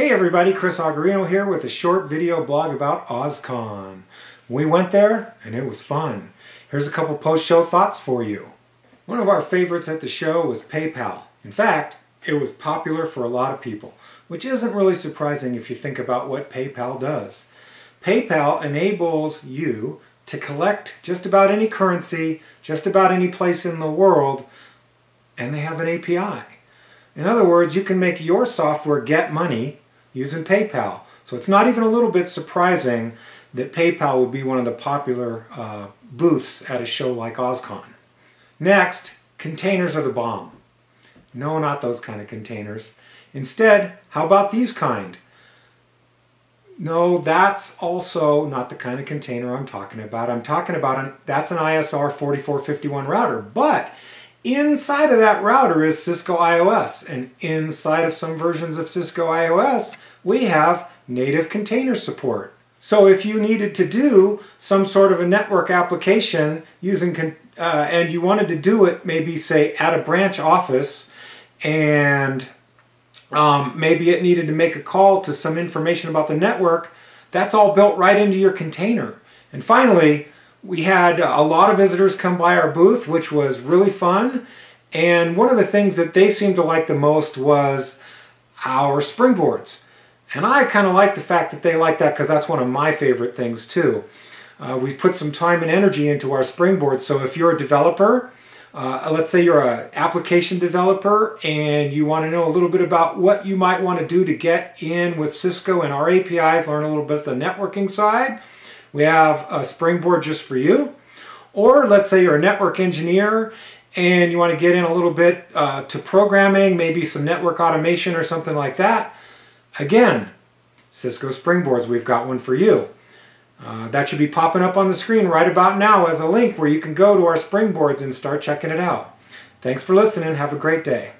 Hey everybody, Chris Auguerino here with a short video blog about OSCON. We went there and it was fun. Here's a couple post-show thoughts for you. One of our favorites at the show was PayPal. In fact, it was popular for a lot of people, which isn't really surprising if you think about what PayPal does. PayPal enables you to collect just about any currency, just about any place in the world, and they have an API. In other words, you can make your software get money using PayPal. So it's not even a little bit surprising that PayPal would be one of the popular uh, booths at a show like OSCON. Next, containers are the bomb. No, not those kind of containers. Instead, how about these kind? No, that's also not the kind of container I'm talking about. I'm talking about, an, that's an ISR 4451 router, but Inside of that router is Cisco IOS, and inside of some versions of Cisco IOS, we have native container support. So if you needed to do some sort of a network application using, uh, and you wanted to do it maybe say at a branch office, and um, maybe it needed to make a call to some information about the network, that's all built right into your container. And finally, we had a lot of visitors come by our booth, which was really fun. And one of the things that they seemed to like the most was our springboards. And I kind of like the fact that they like that because that's one of my favorite things too. Uh, we put some time and energy into our springboards. So if you're a developer, uh, let's say you're an application developer and you want to know a little bit about what you might want to do to get in with Cisco and our APIs, learn a little bit of the networking side, we have a springboard just for you. Or let's say you're a network engineer and you want to get in a little bit uh, to programming, maybe some network automation or something like that. Again, Cisco Springboards, we've got one for you. Uh, that should be popping up on the screen right about now as a link where you can go to our Springboards and start checking it out. Thanks for listening. Have a great day.